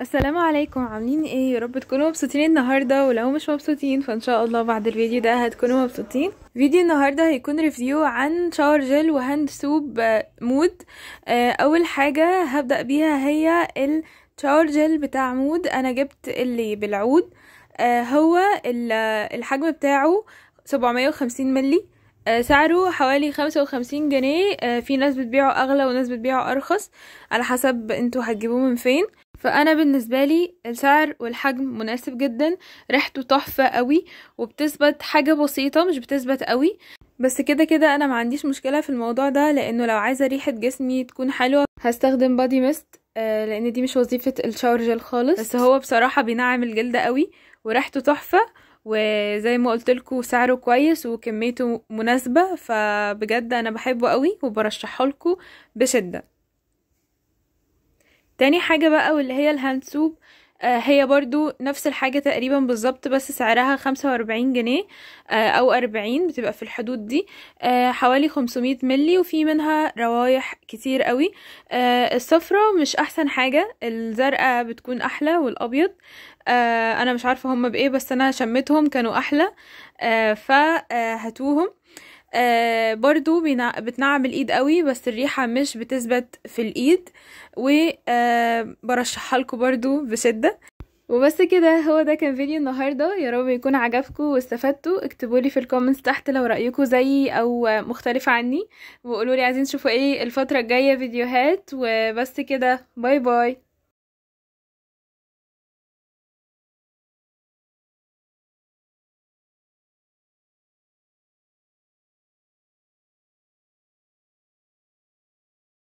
السلام عليكم. عاملين إيه؟ يا رب تكونوا مبسوطين النهارده ولو مش مبسوطين فإن شاء الله بعد الفيديو ده هتكونوا مبسوطين. فيديو النهارده هيكون review عن shower gel و hand soap Mood. آه، أول حاجة هبدأ بيها هي ال shower gel بتاع Mood. أنا جبت اللي بالعود. آه، هو ال- الحجم بتاعه 750 ملي سعره حوالي خمسة وخمسين جنيه. آه، في ناس بتبيعه أغلى وناس بتبيعه أرخص على حسب أنتوا هتجيبوه من فين. فأنا بالنسبة لي السعر والحجم مناسب جدا ريحته تحفة قوي وبتثبت حاجة بسيطة مش بتثبت قوي. بس كده كده أنا ما عنديش مشكلة في الموضوع ده لأنه لو عايزة ريحة جسمي تكون حلوة هستخدم body mist آه لأن دي مش وظيفة ال shower gel خالص. بس هو بصراحة بينعم الجلد قوي وريحته تحفة. وزي ما قلت لكم سعره كويس وكميته مناسبة فبجد أنا بحبه قوي وبرشحه لكم بشدة. تاني حاجة بقى واللي هي الهاند سوب. هي برضو نفس الحاجة تقريبا بالظبط بس سعرها خمسة وأربعين جنيه آه أو أربعين بتبقى في الحدود دي. آه حوالي خمسمية ملي وفي منها روايح كتير قوي. آه الصفرة مش أحسن حاجة الزرقاء بتكون أحلى والأبيض. آه أنا مش عارفة هما بإيه بس أنا شميتهم كانوا أحلى. آه فهاتوهم. آه برضو. بتنعم الايد قوي بس الريحة مش بتثبت في الإيد. وبرشحها لكم برضو بشدة. وبس كده هو ده كان فيديو النهارده. يا رب يكون عجبكم واستفدتوا. اكتبوا لي في ال comments تحت لو رأيكم زيي أو مختلفه عني. وقولوا لي عايزين تشوفوا إيه الفترة الجاية فيديوهات. وبس كده bye bye.